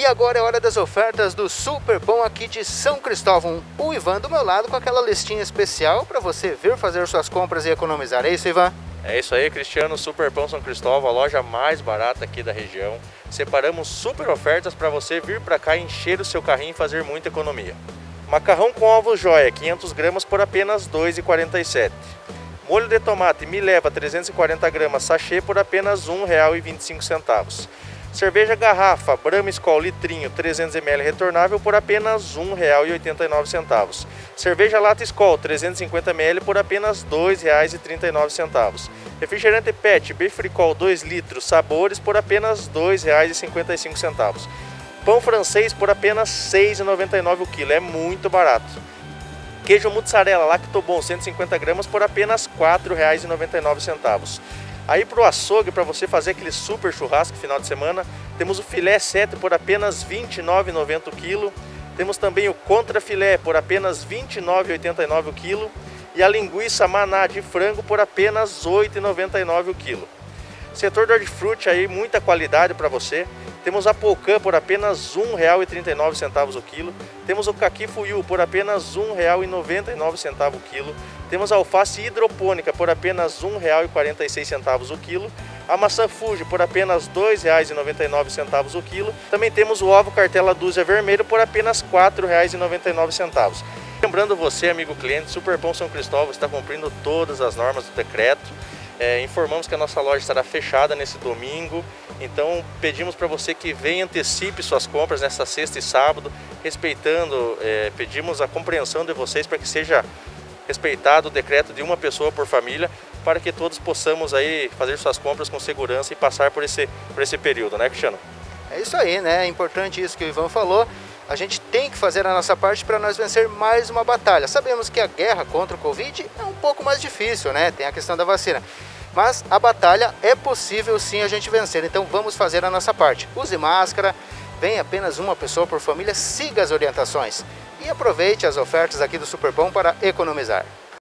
E agora é hora das ofertas do Super Pão aqui de São Cristóvão. O Ivan do meu lado com aquela listinha especial para você vir fazer suas compras e economizar. É isso, Ivan? É isso aí, Cristiano. Super Pão São Cristóvão, a loja mais barata aqui da região. Separamos super ofertas para você vir para cá encher o seu carrinho e fazer muita economia. Macarrão com ovos joia, 500 gramas por apenas R$ 2,47. Molho de tomate me leva 340 gramas sachê por apenas R$ 1,25. Cerveja garrafa Brahma Skol litrinho 300ml retornável por apenas R$ 1,89. Cerveja lata Skol 350ml por apenas R$ 2,39. Refrigerante PET Befricol 2 litros sabores por apenas R$ 2,55. Pão francês por apenas R$ 6,99 o quilo, é muito barato. Queijo mussarela Lactobon 150 gramas por apenas R$ 4,99. Aí para o açougue, para você fazer aquele super churrasco final de semana, temos o filé 7 por apenas R$ 29,90 o quilo. Temos também o contra filé por apenas R$ 29,89 o quilo. E a linguiça maná de frango por apenas R$ 8,99 o quilo. Setor do hortifruti aí, muita qualidade para você. Temos a Polcã por apenas R$ 1,39 o quilo. Temos o Caqui Fuyu por apenas R$ 1,99 o quilo. Temos a alface hidropônica por apenas R$ 1,46 o quilo. A maçã Fuji por apenas R$ 2,99 o quilo. Também temos o ovo cartela dúzia vermelho por apenas R$ 4,99. Lembrando você, amigo cliente, Super Pão São Cristóvão está cumprindo todas as normas do decreto. É, informamos que a nossa loja estará fechada nesse domingo, então pedimos para você que venha antecipe suas compras nessa sexta e sábado, respeitando, é, pedimos a compreensão de vocês para que seja respeitado o decreto de uma pessoa por família, para que todos possamos aí fazer suas compras com segurança e passar por esse, por esse período, né Cristiano? É isso aí, né? É importante isso que o Ivan falou. A gente tem que fazer a nossa parte para nós vencer mais uma batalha. Sabemos que a guerra contra o Covid é um pouco mais difícil, né? Tem a questão da vacina. Mas a batalha é possível sim a gente vencer, então vamos fazer a nossa parte. Use máscara, vem apenas uma pessoa por família, siga as orientações e aproveite as ofertas aqui do Superpão para economizar.